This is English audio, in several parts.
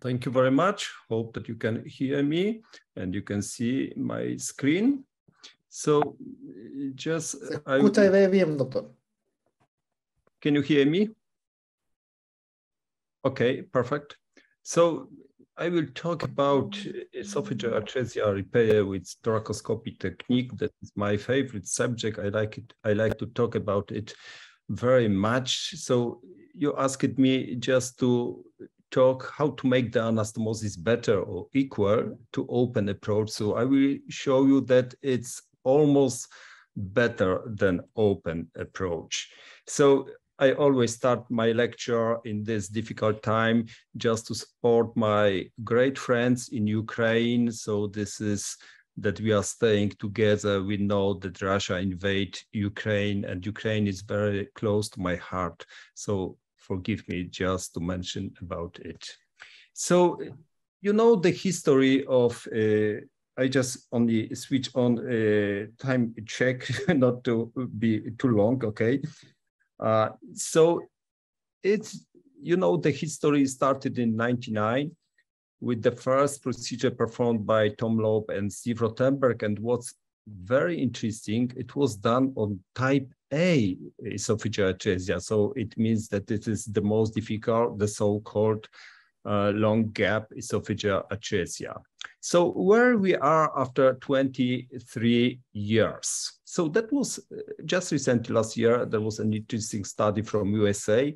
Thank you very much. Hope that you can hear me and you can see my screen. So just... Se escucha y ve bien, doctor. Can you hear me? Okay, perfect. So I will talk about uh, esophageal atresia repair with thoracoscopy technique. That is my favorite subject. I like it. I like to talk about it very much. So you asked me just to talk how to make the anastomosis better or equal to open approach. So I will show you that it's almost better than open approach. So I always start my lecture in this difficult time just to support my great friends in Ukraine. So this is that we are staying together. We know that Russia invade Ukraine and Ukraine is very close to my heart. So forgive me just to mention about it. So you know the history of uh, I just only switch on uh, time check, not to be too long, okay? Uh, so it's, you know, the history started in 99 with the first procedure performed by Tom Lobe and Steve Rothenberg. And what's very interesting, it was done on type A esophageal atresia. So it means that it is the most difficult, the so-called uh, long gap esophageal atresia. So where we are after 23 years. So that was uh, just recently last year, there was an interesting study from USA.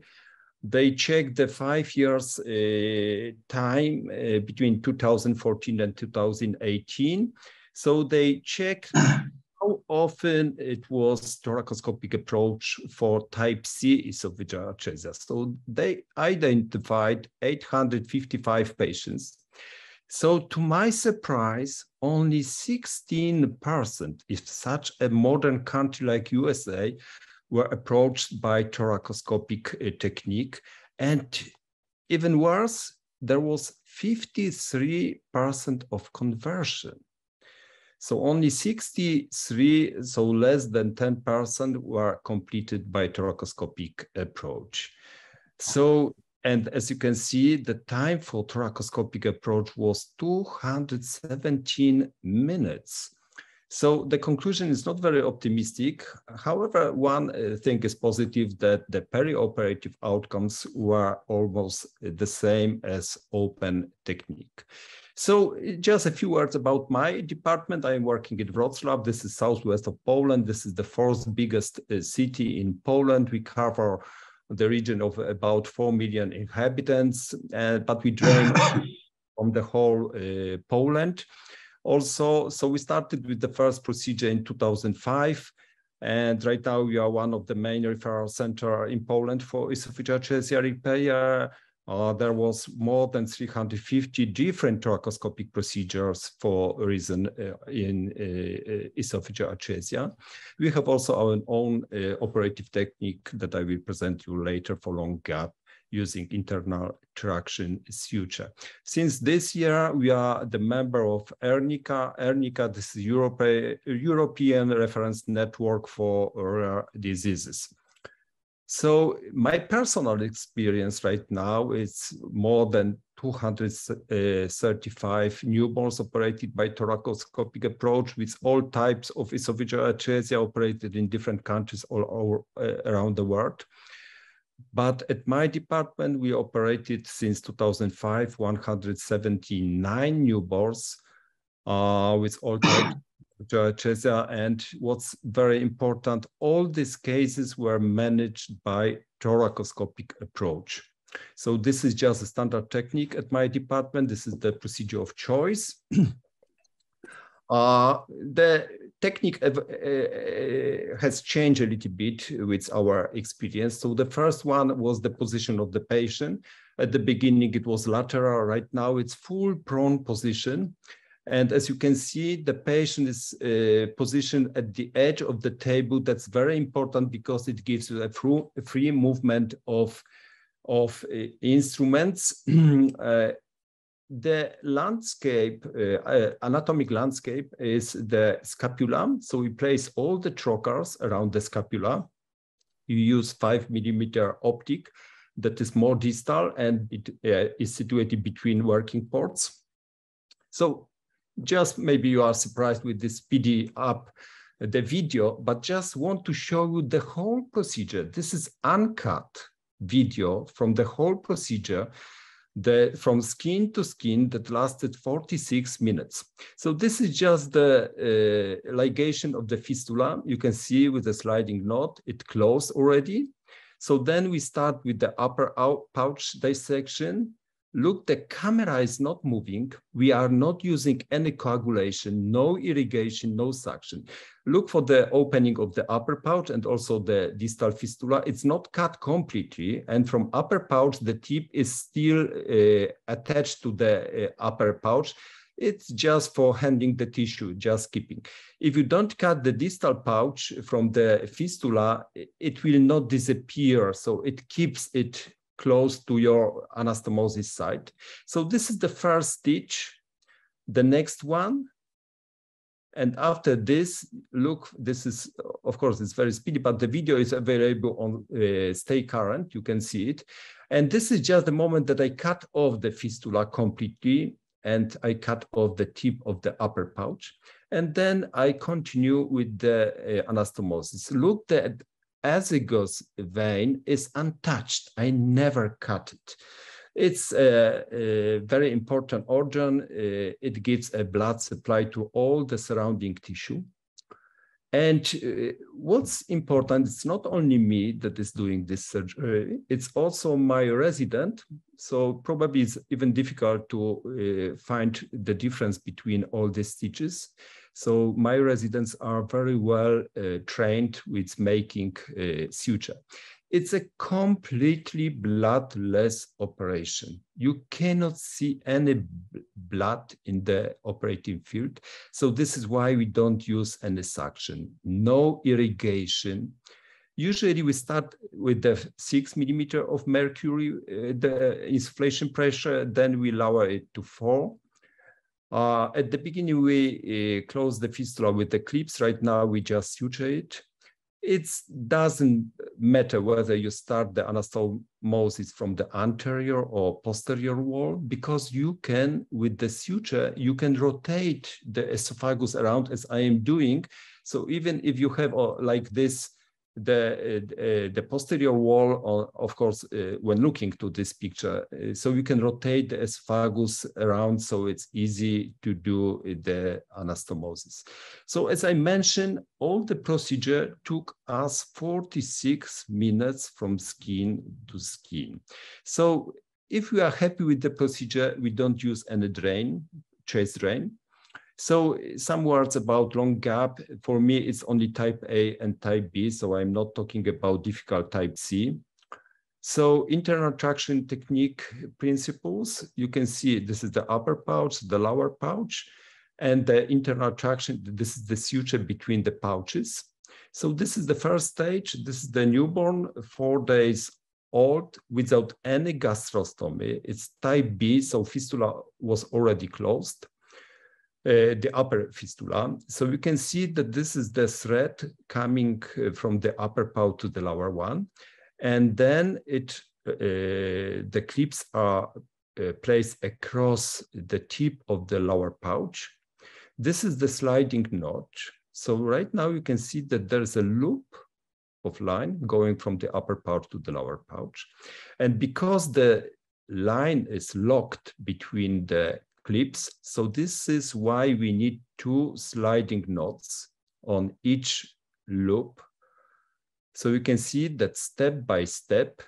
They checked the five years uh, time uh, between 2014 and 2018. So they checked how often it was thoracoscopic approach for type C esophageal atresia. So they identified 855 patients. So to my surprise, only 16% if such a modern country like USA were approached by thoracoscopic uh, technique. And even worse, there was 53% of conversion. So only 63, so less than 10% were completed by thoracoscopic approach. So, and as you can see, the time for thoracoscopic approach was 217 minutes. So the conclusion is not very optimistic. However, one uh, thing is positive that the perioperative outcomes were almost the same as open technique. So just a few words about my department. I am working in Wrocław. This is southwest of Poland. This is the fourth biggest uh, city in Poland. We cover the region of about 4 million inhabitants, uh, but we drain from the whole uh, Poland. Also, so we started with the first procedure in 2005. And right now we are one of the main referral center in Poland for esophageal repair. Uh, there was more than 350 different thoracoscopic procedures for reason uh, in uh, uh, esophageal atresia. We have also our own uh, operative technique that I will present you later for long gap using internal traction suture. Since this year, we are the member of ERNICA. ERNICA, this is Europe, European Reference Network for Rare Diseases. So my personal experience right now is more than 235 newborns operated by thoracoscopic approach with all types of esophageal atresia operated in different countries all over, uh, around the world. But at my department, we operated since 2005, 179 newborns uh, with all types Cesar. And what's very important, all these cases were managed by thoracoscopic approach. So this is just a standard technique at my department. This is the procedure of choice. uh, the technique uh, uh, has changed a little bit with our experience. So the first one was the position of the patient. At the beginning, it was lateral. Right now, it's full prone position. And as you can see, the patient is uh, positioned at the edge of the table. That's very important because it gives you a, free movement of, of uh, instruments. uh, the landscape, uh, uh, anatomic landscape is the scapula. So we place all the trocars around the scapula. You use five millimeter optic that is more distal and it uh, is situated between working ports. So just maybe you are surprised with this speedy up uh, the video, but just want to show you the whole procedure. This is uncut video from the whole procedure the from skin to skin that lasted 46 minutes. So this is just the uh, ligation of the fistula. You can see with the sliding knot, it closed already. So then we start with the upper pouch dissection look, the camera is not moving. We are not using any coagulation, no irrigation, no suction. Look for the opening of the upper pouch and also the distal fistula. It's not cut completely. And from upper pouch, the tip is still uh, attached to the uh, upper pouch. It's just for handling the tissue, just keeping. If you don't cut the distal pouch from the fistula, it will not disappear. So it keeps it close to your anastomosis site. So this is the first stitch. The next one, and after this, look, this is, of course, it's very speedy, but the video is available on uh, Stay Current. You can see it. And this is just the moment that I cut off the fistula completely and I cut off the tip of the upper pouch. And then I continue with the uh, anastomosis. Look that azygos vein is untouched. I never cut it. It's a, a very important organ. Uh, it gives a blood supply to all the surrounding tissue. And uh, what's important, it's not only me that is doing this surgery, it's also my resident. So probably it's even difficult to uh, find the difference between all the stitches. So my residents are very well uh, trained with making uh, suture. It's a completely bloodless operation. You cannot see any blood in the operating field. So this is why we don't use any suction, no irrigation. Usually we start with the six millimeter of mercury, uh, the insufflation pressure, then we lower it to four uh, at the beginning, we uh, close the fistula with the clips. Right now, we just suture it. It doesn't matter whether you start the anastomosis from the anterior or posterior wall, because you can, with the suture, you can rotate the esophagus around as I am doing. So even if you have uh, like this the uh, the posterior wall, of course, uh, when looking to this picture, uh, so you can rotate the esophagus around, so it's easy to do the anastomosis. So as I mentioned, all the procedure took us 46 minutes from skin to skin. So if we are happy with the procedure, we don't use any drain, chest drain. So some words about long gap. For me, it's only type A and type B. So I'm not talking about difficult type C. So internal traction technique principles, you can see this is the upper pouch, the lower pouch, and the internal traction, this is the suture between the pouches. So this is the first stage. This is the newborn, four days old without any gastrostomy. It's type B, so fistula was already closed. Uh, the upper fistula. So you can see that this is the thread coming uh, from the upper pouch to the lower one. And then it, uh, the clips are placed across the tip of the lower pouch. This is the sliding notch. So right now you can see that there's a loop of line going from the upper pouch to the lower pouch. And because the line is locked between the clips. So this is why we need two sliding knots on each loop. So you can see that step by step,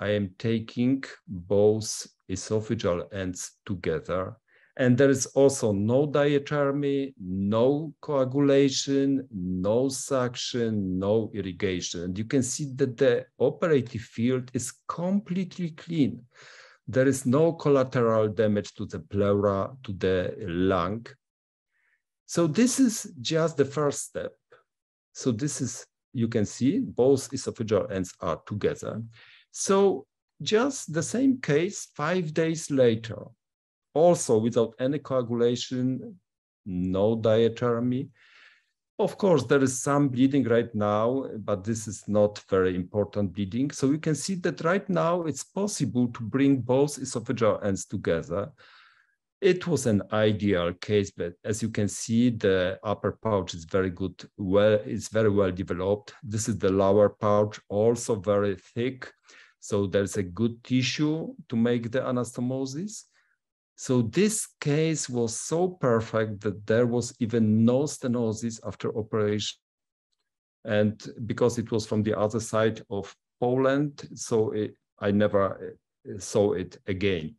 I am taking both esophageal ends together. And there is also no diathermy, no coagulation, no suction, no irrigation. And you can see that the operative field is completely clean. There is no collateral damage to the pleura, to the lung. So this is just the first step. So this is, you can see both esophageal ends are together. So just the same case five days later, also without any coagulation, no diathermy. Of course, there is some bleeding right now, but this is not very important bleeding. So you can see that right now it's possible to bring both esophageal ends together. It was an ideal case, but as you can see, the upper pouch is very good, well, it's very well developed. This is the lower pouch, also very thick. So there's a good tissue to make the anastomosis. So this case was so perfect that there was even no stenosis after operation. And because it was from the other side of Poland, so it, I never uh, saw it again.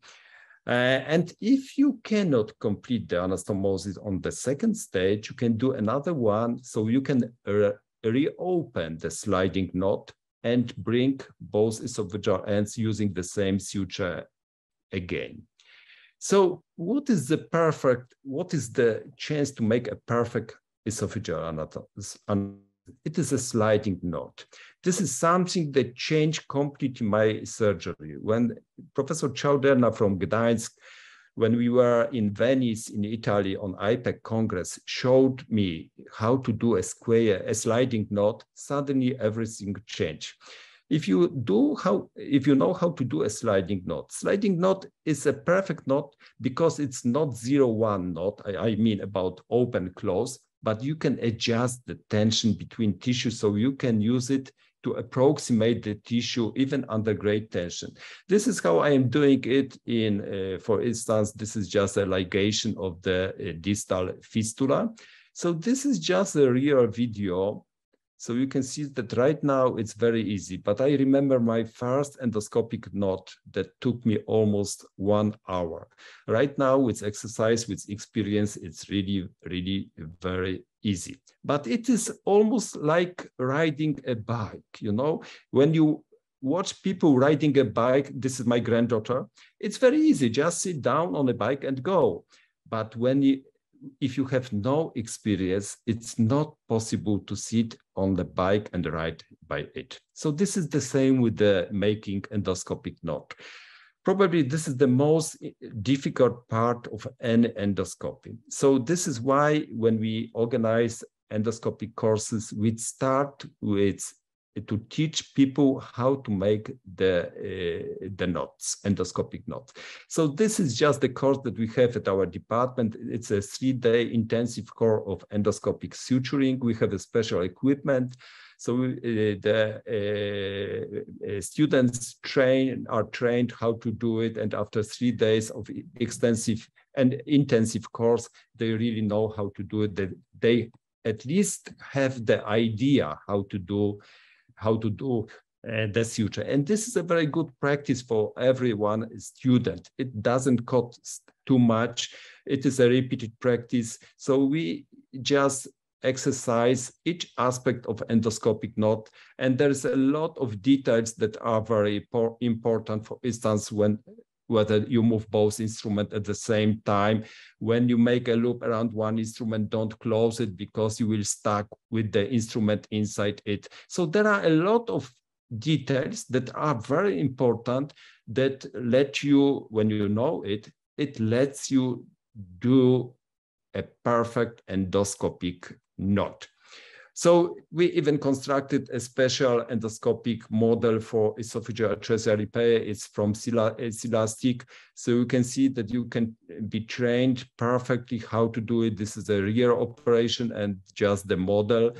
Uh, and if you cannot complete the anastomosis on the second stage, you can do another one. So you can re reopen the sliding knot and bring both esophageal ends using the same suture again. So what is the perfect, what is the chance to make a perfect esophageal anatomy? It is a sliding knot. This is something that changed completely my surgery. When Professor Czauderna from Gdańsk, when we were in Venice in Italy on IPEG Congress, showed me how to do a square, a sliding knot, suddenly everything changed if you do how if you know how to do a sliding knot sliding knot is a perfect knot because it's not zero one knot I, I, mean about open close but you can adjust the tension between tissue so you can use it to approximate the tissue even under great tension. This is how i am doing it in uh, for instance this is just a ligation of the uh, distal fistula. So this is just a real video so you can see that right now it's very easy, but I remember my first endoscopic knot that took me almost one hour. Right now with exercise, with experience, it's really, really very easy. But it is almost like riding a bike, you know, when you watch people riding a bike, this is my granddaughter, it's very easy, just sit down on a bike and go. But when you if you have no experience, it's not possible to sit on the bike and ride by it. So this is the same with the making endoscopic knot. Probably this is the most difficult part of any endoscopy. So this is why when we organize endoscopic courses, we start with to teach people how to make the uh, the knots, endoscopic knots. So this is just the course that we have at our department. It's a three-day intensive course of endoscopic suturing. We have a special equipment. So uh, the uh, uh, students train are trained how to do it, and after three days of extensive and intensive course, they really know how to do it. They, they at least have the idea how to do how to do uh, the suture. And this is a very good practice for everyone student. It doesn't cost too much. It is a repeated practice. So we just exercise each aspect of endoscopic knot. And there's a lot of details that are very important. For instance, when whether you move both instruments at the same time. When you make a loop around one instrument, don't close it because you will stuck with the instrument inside it. So there are a lot of details that are very important that let you, when you know it, it lets you do a perfect endoscopic knot. So we even constructed a special endoscopic model for esophageal atresia repair. It's from Silastic. So you can see that you can be trained perfectly how to do it. This is a real operation and just the model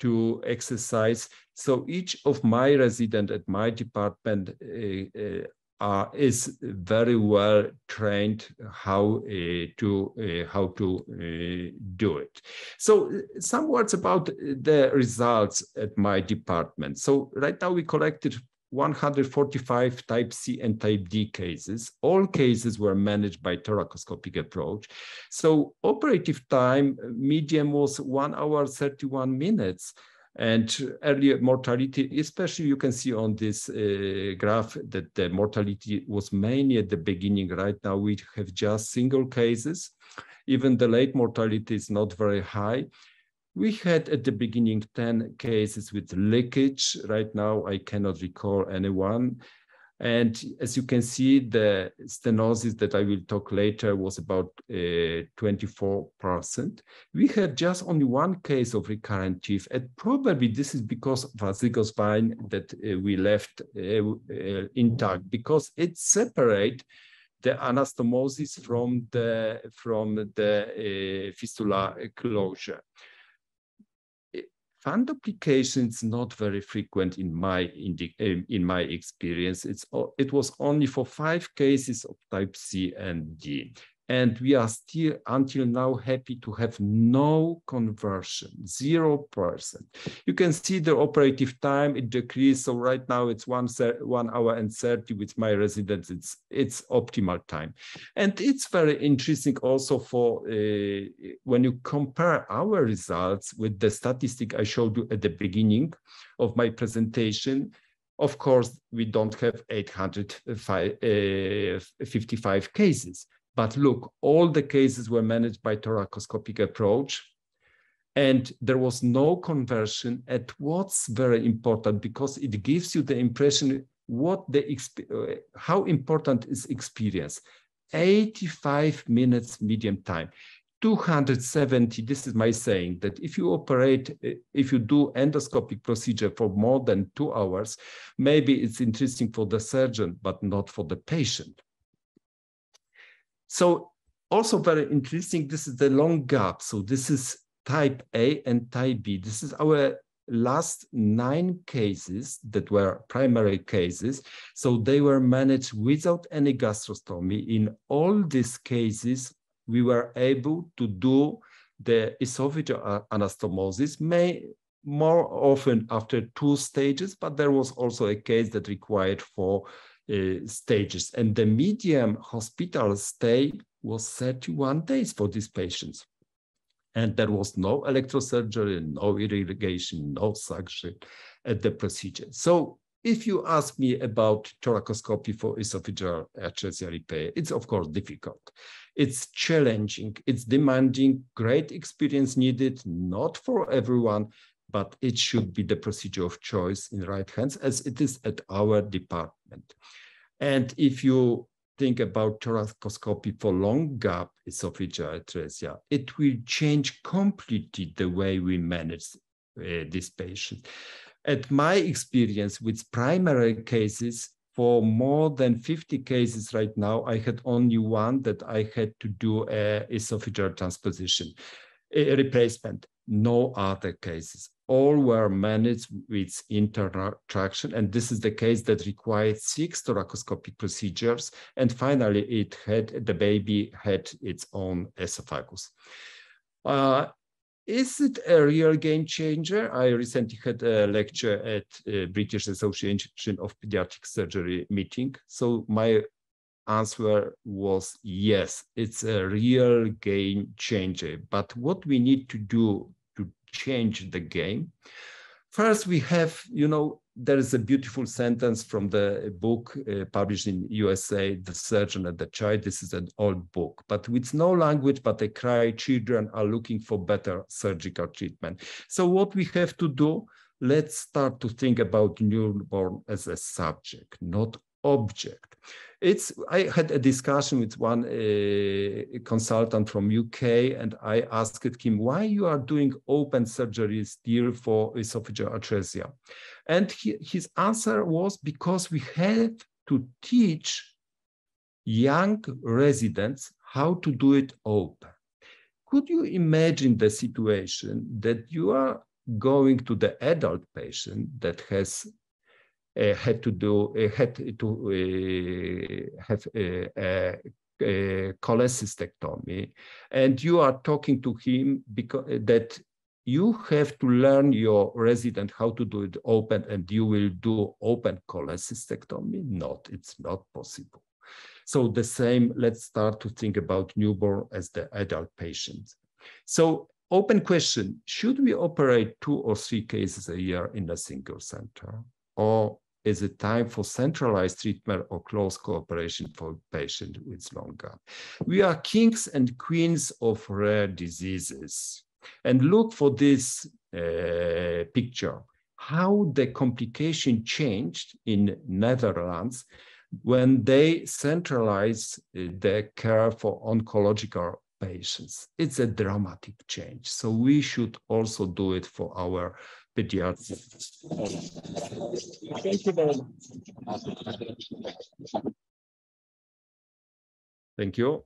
to exercise. So each of my resident at my department uh, uh, is very well trained how uh, to uh, how to uh, do it. So some words about the results at my department. So right now we collected 145 type C and type D cases. All cases were managed by thoracoscopic approach. So operative time median was one hour 31 minutes and early mortality, especially you can see on this uh, graph that the mortality was mainly at the beginning. Right now we have just single cases. Even the late mortality is not very high. We had at the beginning 10 cases with leakage. Right now I cannot recall anyone. And as you can see, the stenosis that I will talk later was about uh, 24%. We had just only one case of recurrent TEF, and probably this is because of azygos vein that uh, we left uh, uh, intact, because it separate the anastomosis from the, from the uh, fistula closure fundoplication is not very frequent in my in my experience. It's it was only for five cases of type C and D. And we are still, until now, happy to have no conversion, 0%. You can see the operative time, it decreased. So right now it's one, one hour and 30 with my residents, it's, it's optimal time. And it's very interesting also for uh, when you compare our results with the statistic I showed you at the beginning of my presentation, of course, we don't have 855 uh, cases, but look, all the cases were managed by thoracoscopic approach and there was no conversion at what's very important because it gives you the impression what the uh, how important is experience. 85 minutes medium time. 270 this is my saying that if you operate uh, if you do endoscopic procedure for more than two hours maybe it's interesting for the surgeon but not for the patient so also very interesting, this is the long gap. So this is type A and type B. This is our last nine cases that were primary cases. So they were managed without any gastrostomy. In all these cases, we were able to do the esophageal anastomosis, may more often after two stages, but there was also a case that required four uh, stages. And the medium hospital stay was 31 days for these patients. And there was no electrosurgery, no irrigation, no suction at the procedure. So if you ask me about thoracoscopy for esophageal atresia repair, it's of course difficult. It's challenging, it's demanding, great experience needed, not for everyone, but it should be the procedure of choice in right hands as it is at our department. And if you think about thoracoscopy for long gap esophageal atresia, it will change completely the way we manage uh, this patient. At my experience with primary cases, for more than 50 cases right now, I had only one that I had to do a esophageal transposition, a replacement, no other cases all were managed with internal traction. And this is the case that required six thoracoscopic procedures. And finally, it had the baby had its own esophagus. Uh, is it a real game changer? I recently had a lecture at uh, British Association of Pediatric Surgery meeting. So my answer was yes, it's a real game changer. But what we need to do change the game. First, we have, you know, there is a beautiful sentence from the book uh, published in USA, The Surgeon and the Child. This is an old book, but with no language, but they cry, children are looking for better surgical treatment. So what we have to do, let's start to think about newborn as a subject, not object. It's I had a discussion with one uh, consultant from UK, and I asked him why you are doing open surgery still for esophageal atresia, and he, his answer was because we have to teach young residents how to do it open. Could you imagine the situation that you are going to the adult patient that has had to do uh, had to uh, have a, a cholecystectomy, and you are talking to him because that you have to learn your resident how to do it open and you will do open cholecystectomy? Not, it's not possible. So the same, let's start to think about newborn as the adult patients. So open question, should we operate two or three cases a year in a single center? Or is it time for centralized treatment or close cooperation for patients with long gap? We are kings and queens of rare diseases. And look for this uh, picture. how the complication changed in Netherlands when they centralized uh, the care for oncological patients. It's a dramatic change. So we should also do it for our pediatrics. Thank you very much. Thank you.